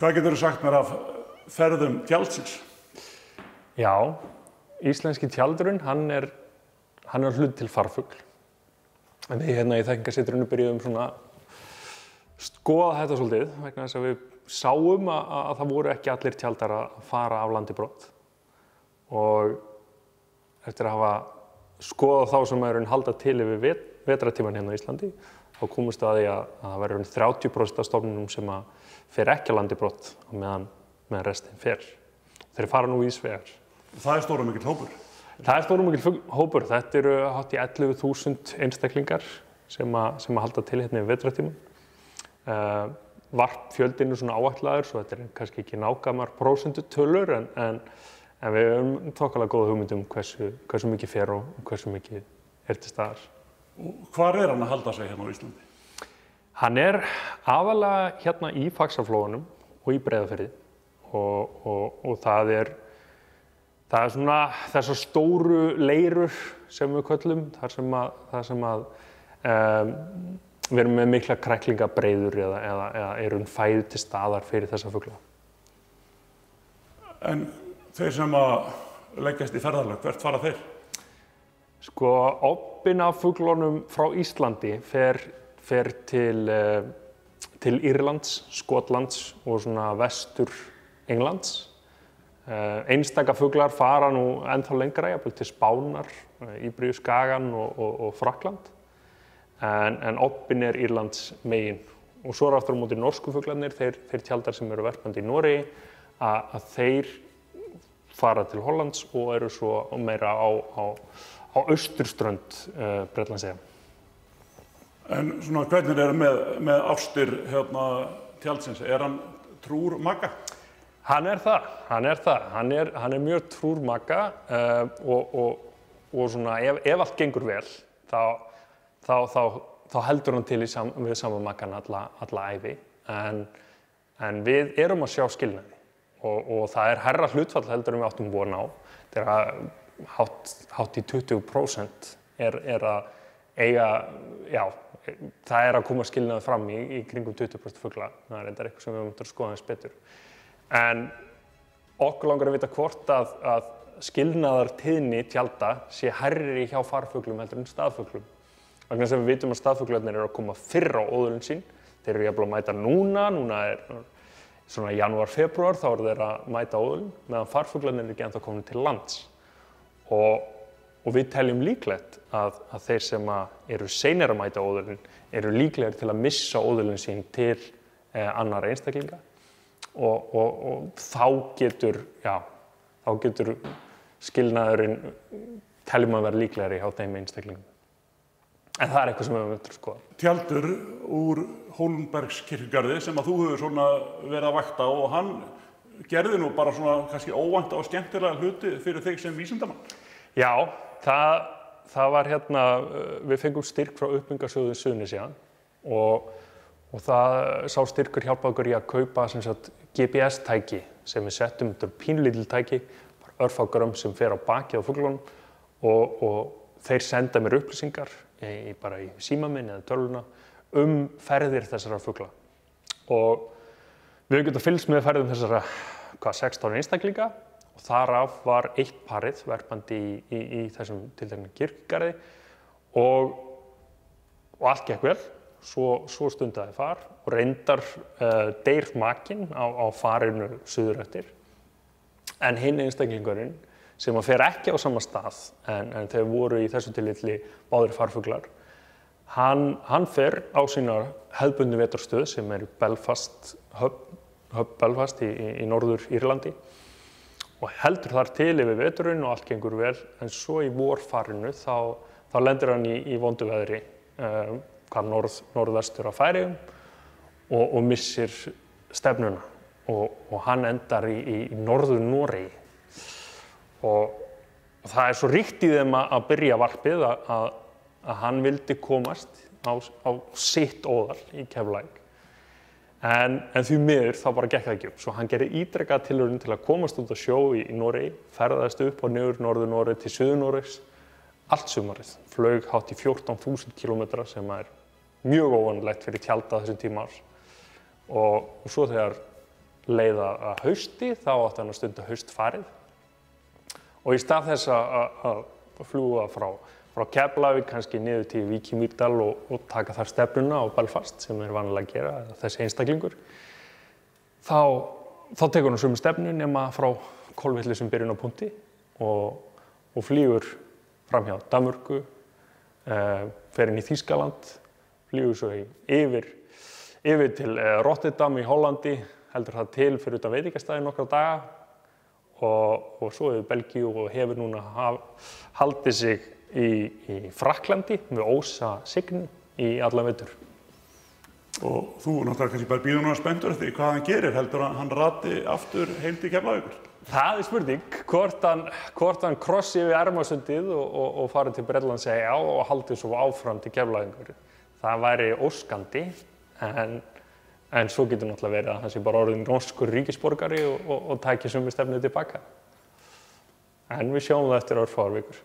Hvað getur þú sagt mér af ferðum tjaldsins? Já, íslenski tjaldurinn, hann er, hann er hlut til farfugl. En við hérna í þekkingasetturinu byrjuðum svona skoða þetta svolítið vegna þess að við sáum að, að það voru ekki allir tjaldar að fara af landi brott og eftir að hafa skoðað þá sem er halda til yfir vet, vetratíman hérna í Íslandi þá komumst að því að, að það verður 30% af stofnunum sem að fer ekki að landi brott meðan, meðan restin fer. Þeir fara nú í svegar. Það er stóra mikill hópur. Það er stóra mikill hópur. Þetta eru hátt í 11.000 einstaklingar sem að, sem að halda til hérna í vetratíman. Uh, varp fjöldinu svona áætlaður svo þetta er kannski ekki nákvæmar prósendutölur en, en, en við höfum tókala góða hugmyndum hversu, hversu mikið fer og hversu mikið er til staðar. Hvar er hann að halda sig hérna á Íslandi? Hann er aðalega hérna í Faxaflóðunum og í Breiðafyrði og, og, og það er það er svona þessar stóru leirur sem við köllum þar sem að, þar sem að um, við erum með mikla kræklingabreiður eða, eða, eða erum fæðið til staðar fyrir þessa fugla. En þeir sem að leggjast í ferðarlag, hvert fara þeir? Sko, oppin af fuglunum frá Íslandi fer, fer til, uh, til Írlands, Skotlands og svona vestur Englands. Uh, einstaka fuglar fara nú ennþá lengra, jafnvel til Spánar, uh, Íbríu Skagan og, og, og Frakland. En, en oppin er Írlands megin. Og svo er aftur á móti norsku fuglarnir, þeir, þeir tjaldar sem eru verpandi í Nóri, að, að þeir fara til Hollands og eru svo meira á, á, á austurströnd uh, Breitlandsega. En svona hvernig er með, með ástir hérna, tjaldsins? Er hann trúr magga? Hann er það, hann er það. Hann er, hann er mjög trúr magga uh, og, og, og svona ef, ef allt gengur vel þá, þá, þá, þá heldur hann til sam, við saman maggan alla, alla æfi. En, en við erum að sjá skilnaði og, og það er herra hlutfall heldur við áttum von á. Það að hátt, hátt í 20% er, er að eiga, já, það er að koma skilnaði fram í, í kringum 20% fuggla. Það er eitthvað sem við mötum að skoða eins betur. En okkur langar að vita hvort að, að skilnaðartíðni tjálta sé herri hjá farfuglum heldur en staðfuglum. Vegna þess að við vitum að staðfuglarnir eru að koma fyrr á óðurinn sín. Þeir eru jafnvel að mæta núna, núna er svona janúar, februar, þá eru þeir að mæta óðurinn, meðan farfuglarnir eru ekki ennþá komin til lands. Og, og við teljum líklegt að, að þeir sem að eru seinir að mæta óðurinn eru líklegir til að missa óðurinn sín til eh, annar einstaklinga og, og, og þá getur, já, þá getur skilnaðurinn teljum að vera líklegri hjá þeim einstaklingum. En það er eitthvað sem við höfum öllur skoða. Tjaldur úr Hólmbergskirkgarði sem að þú hefur svona verið að vakta og hann gerði nú bara svona kannski óvænta og skemmtilega hluti fyrir þig sem vísindamann. Já, það, það var hérna, við fengum styrk frá uppbyggasjóðu Suðnisja og, og það sá styrkur hjálpa okkur í að kaupa GPS-tæki sem við settum, þetta er pínlítil tæki, örfágrömm sem fer á baki á fuglunum og, og þeir senda mér upplýsingar í, bara í símaminn eða töluna um ferðir þessara fugla. Og við höfum getað fylgst með ferðum þessara hvað, 16 einstaklinga og þaraf var eitt parið verpandi í, í, í þessum tiltegna kirkgarði og, og allt gekk vel. Svo, svo stundaði far og reyndar uh, deyr makinn á, á farinu suður eftir. En hinn einstaklingurinn sem að fer ekki á sama stað en, en þeir voru í þessu tililli báðir farfuglar. Hann, hann fer á sína hefðbundu veturstöð sem er Belfast, hub, hub Belfast í, í norður Írlandi og heldur þar til yfir veturinn og allt gengur vel. En svo í vorfarinu þá, þá lendir hann í, í vondu veðri um, hvað norð, norðvestur á færiðum og, og missir stefnuna. Og, og hann endar í, í norður Noregi. Og, og það er svo ríkt í þeim að byrja varpið að, að, að hann vildi komast á, á sitt óðal í Keflæk en, en því miður þá bara gekk það ekki upp. Svo hann gerði ídrekað tilurinn til að komast út á sjó í, í Noregi, ferðaðist upp og niður norður Noregi til söður Noregs. Allt sumarið, flög hátt í 14.000 km sem er mjög óvanlegt fyrir tjálta þessum tíma árs. Og, og svo þegar leiða að hausti, þá átti hann að stunda haustfarið. Og í stað þess að fljúa frá, frá Keflavík, kannski niður til Víki Mýrdal og, og taka þar stefnuna á Belfast, sem er vanlega að gera, þessi einstaklingur, þá, þá tekur hann sumu stefnu nema frá kolvilli sem byrjun á punti og, og flýgur fram hjá Danmörku, eh, fer inn í Þýskaland, flýgur svo í, yfir, yfir til eh, Rotterdam í Hollandi, heldur það til fyrir utan veitingastæði nokkra daga og, og svo yfir Belgíu og hefur núna haf, haldið sig í, í Fraklandi með ósa sign í alla veitur. Og þú náttúrulega kannski bara býður núna spenntur eftir hvað hann gerir, heldur að hann rati aftur heim til Keflavíkur? Það er spurning, hvort hann, hvort hann krossi yfir Ermasundið og, og, og farið til Breitland segja já og haldið svo áfram til Keflavíkur. Það væri óskandi, en, en svo getur náttúrulega verið að hann sé bara orðin rónskur ríkisborgari og, og tækja sumi stefnið tilbaka. En við sjáum það eftir orðfárvíkur.